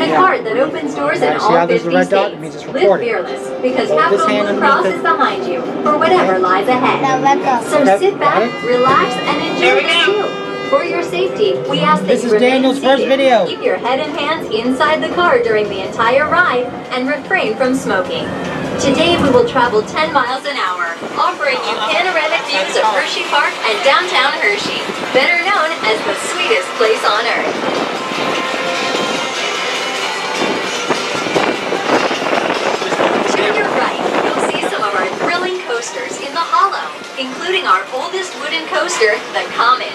and a Yeah. card that opens doors in all how there's a 50 red dot? states. It means it's Live fearless, because Hold this Capital hand Blue Cross it. is behind you for whatever lies ahead. Now let go. So Okay, sit back, relax, and enjoy the view. For your safety, we ask that This you is remain Daniel's first video. Keep your head and hands inside the car during the entire ride and refrain from smoking. Today we will travel 10 miles an hour, offering you panoramic views of Hershey Park and downtown Hershey, better our oldest wooden coaster, the Comet.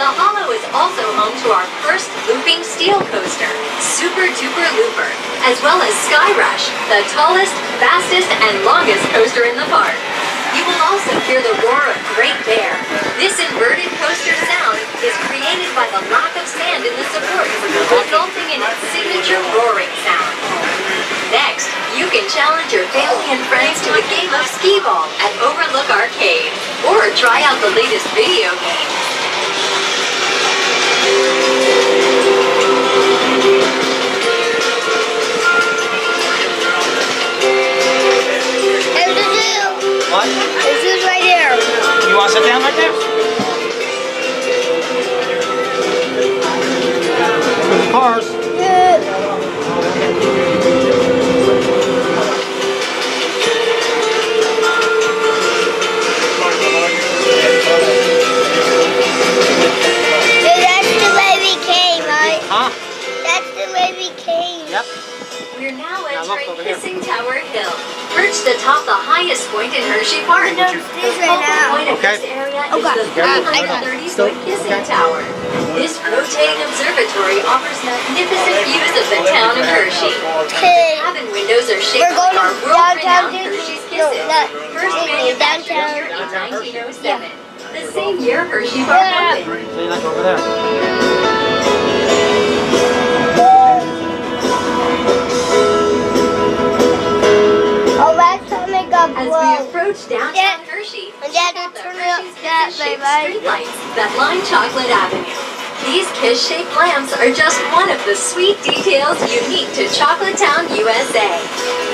The Hollow is also home to our first looping steel coaster, Super Duper Looper, as well as Sky Rush, the tallest, fastest, and longest coaster in the park. You will also hear the roar of Great Bear. This inverted coaster sound is created by the lack of sand in the supports, resulting in its signature roaring sound. Next, you can challenge your family and friends to a game of skee ball at Overlook Arcade, or try out the latest video game. There's the zoo. What? The zoo's right there. You want to sit down right there? Cars. We came. Yep. We're now Now look entering over here. Kissing Tower Hill, perched atop the highest point in Hershey Park. We're The focal right now. point of Okay. this area Oh, is God. the I got it. 330-foot Kissing Tower. This rotating observatory offers magnificent views of the town of Hershey. Hey, Cabin windows are shaped We're going like our to world-renowned downtown, dude. Hershey's No, Kisses. not First Disney, manufactured downtown. here in 1907. The same year Hershey Park Yeah. opened. So you like over there? Time it got As we approach downtown Yeah. Hershey, Dad, check out the turn it up Hershey's that Kisses-shaped streetlights that line Chocolate Avenue. These kiss-shaped lamps are just one of the sweet details unique to Chocolate Town, USA.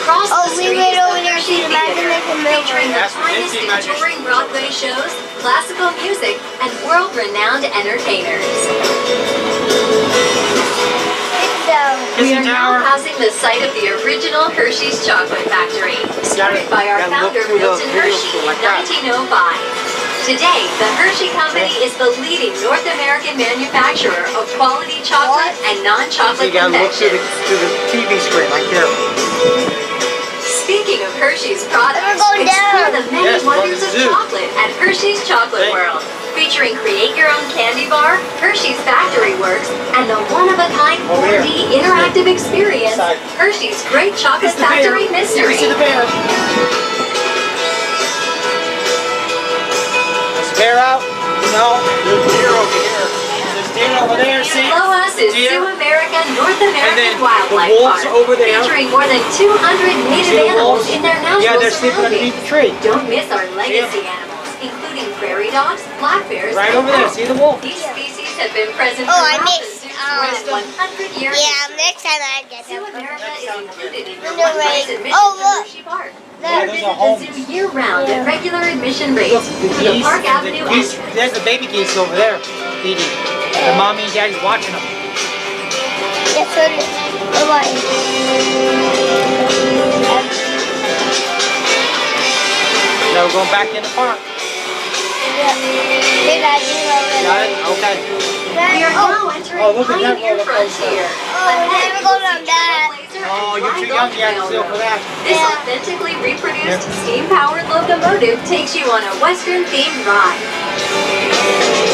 Across Oh, the we street went over there to Hershey see the Theater, Imagination featuring the Yes, we did finest in touring Broadway shows, classical music, and world-renowned entertainers. We are now passing the site of the original Hershey's Chocolate Factory, started by our founder through the Milton video Hershey in 1905. Today, the Hershey Company is the leading North American manufacturer of quality chocolate and non-chocolate you gotta look through the, confections. through the TV screen right there. Speaking of Hershey's products, We're going explore down. the many Yes, wonders of chocolate at Hershey's Chocolate Hey. World. Featuring create your own candy bar, Hershey's Factory Works, and the one-of-a-kind Over here. 4D interactive experience, Hershey's Great Chocolate It's the bear. Factory You Mystery. see the bear? Is the bear out? No. There's deer over here. There's deer over there, see? Below us is Deer. Zoo America North then American the Wildlife wolves Park, over there. featuring more than 200 native animals wolves? in their natural Yeah, they're sleeping underneath the tree. Don't miss our legacy animals, including prairie dogs, black bears, Right over there. See the wolf? These species have been present Oh, I throughout the missed, zoo's um, more than 100 years. yeah, next time I get Zoo them. America is included in your No, right. Oh, to look. Hershey Park. Yeah, Or those visit are the zoo year-round Yeah. at regular admission rates Look, to the the geese, Park and Avenue the geese, there's the baby geese over there eating. And mommy and daddy's watching them. Yes, sir. Bye-bye. Now we're going back in the park. Yeah. Did I do already? Got it? Okay. We are Oh, now entering Oh, look at that roller coaster. Frontier. Oh, Ahead, never going on that. Oh, you're too young yet to feel Railroad. for that. This Yeah. authentically reproduced Yeah. steam-powered locomotive takes you on a Western-themed ride.